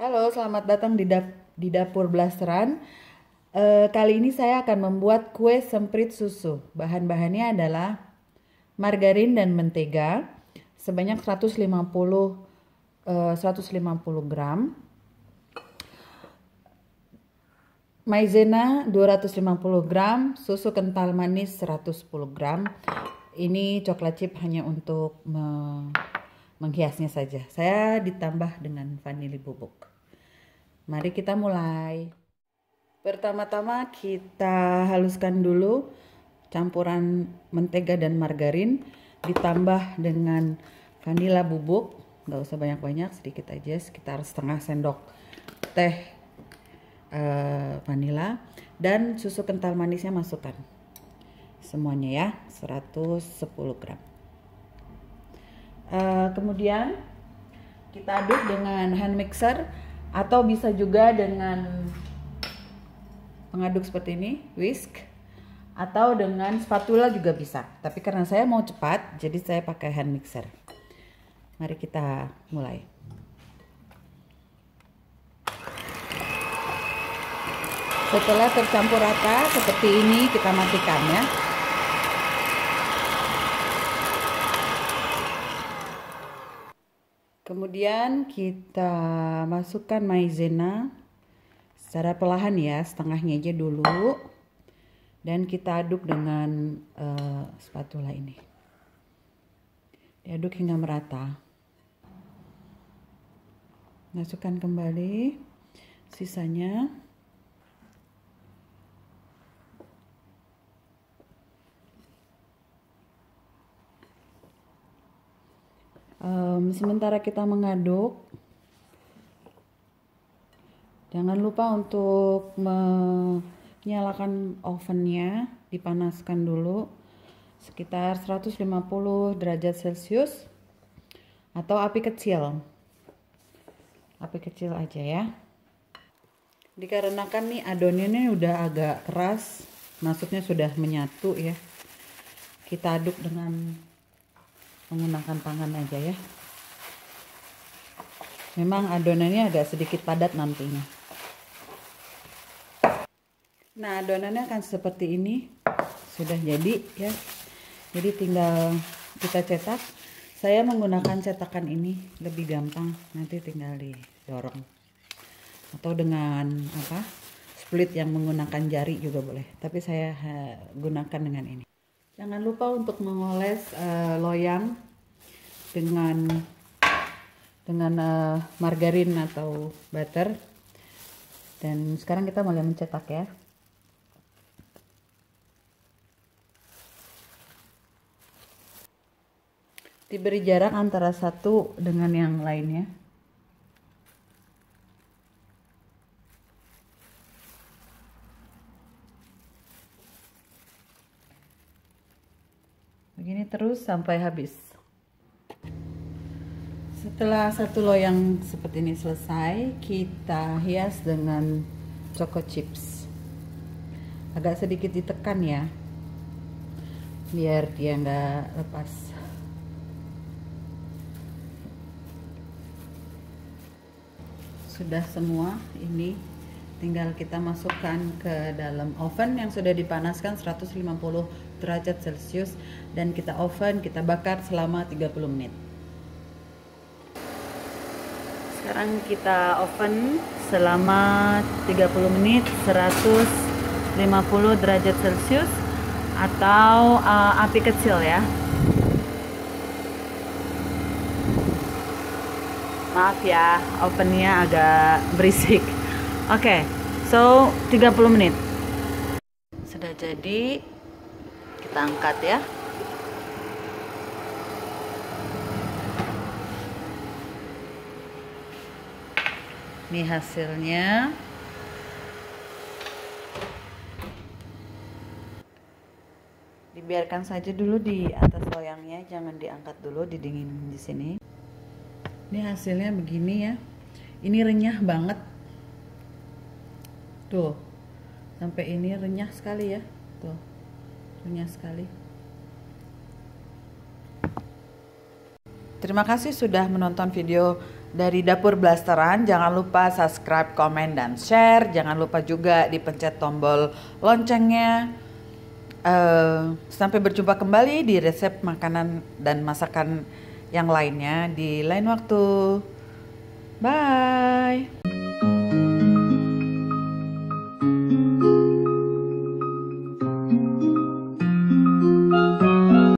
Halo, selamat datang di, dap di dapur blasteran. E, kali ini saya akan membuat kue semprit susu. Bahan-bahannya adalah margarin dan mentega sebanyak 150 e, 150 gram. Maizena 250 gram, susu kental manis 110 gram. Ini coklat chip hanya untuk menghiasnya saja. Saya ditambah dengan vanili bubuk. Mari kita mulai. Pertama-tama kita haluskan dulu campuran mentega dan margarin ditambah dengan vanila bubuk. Gak usah banyak-banyak, sedikit aja, sekitar setengah sendok teh uh, vanila dan susu kental manisnya masukkan semuanya ya 110 gram Uh, kemudian kita aduk dengan hand mixer atau bisa juga dengan pengaduk seperti ini, whisk atau dengan spatula juga bisa. Tapi karena saya mau cepat, jadi saya pakai hand mixer. Mari kita mulai. Setelah tercampur rata seperti ini, kita matikan ya. Kemudian kita masukkan maizena secara perlahan ya, setengahnya aja dulu. Dan kita aduk dengan uh, spatula ini. Diaduk hingga merata. Masukkan kembali sisanya. Um, sementara kita mengaduk jangan lupa untuk menyalakan ovennya dipanaskan dulu sekitar 150 derajat celcius atau api kecil. Api kecil aja ya. Dikarenakan nih adonannya udah agak keras maksudnya sudah menyatu ya. Kita aduk dengan menggunakan tangan aja ya memang adonannya agak sedikit padat nantinya. Nah adonannya akan seperti ini. Sudah jadi ya. Jadi tinggal kita cetak. Saya menggunakan cetakan ini lebih gampang. Nanti tinggal didorong. Atau dengan apa split yang menggunakan jari juga boleh. Tapi saya gunakan dengan ini. Jangan lupa untuk mengoles uh, loyang dengan dengan uh, margarin atau butter. Dan sekarang kita mulai mencetak ya. Diberi jarak antara satu dengan yang lainnya. begini terus sampai habis setelah satu loyang seperti ini selesai kita hias dengan choco chips. Agak sedikit ditekan ya biar dia nggak lepas. Sudah semua ini tinggal kita masukkan ke dalam oven yang sudah dipanaskan 150 derajat celcius dan kita oven kita bakar selama 30 menit sekarang kita oven selama 30 menit 150 derajat celcius atau uh, api kecil ya maaf ya ovennya agak berisik Oke, okay, so 30 menit. Sudah jadi, kita angkat ya. Ini hasilnya. Dibiarkan saja dulu di atas loyangnya, jangan diangkat dulu, didingin di sini. Ini hasilnya begini ya. Ini renyah banget tuh sampai ini renyah sekali ya tuh renyah sekali terima kasih sudah menonton video dari Dapur Blasteran. Jangan lupa subscribe, komen, dan share. Jangan lupa juga dipencet tombol loncengnya. Uh, sampai berjumpa kembali di resep makanan dan masakan yang lainnya di lain waktu. Bye.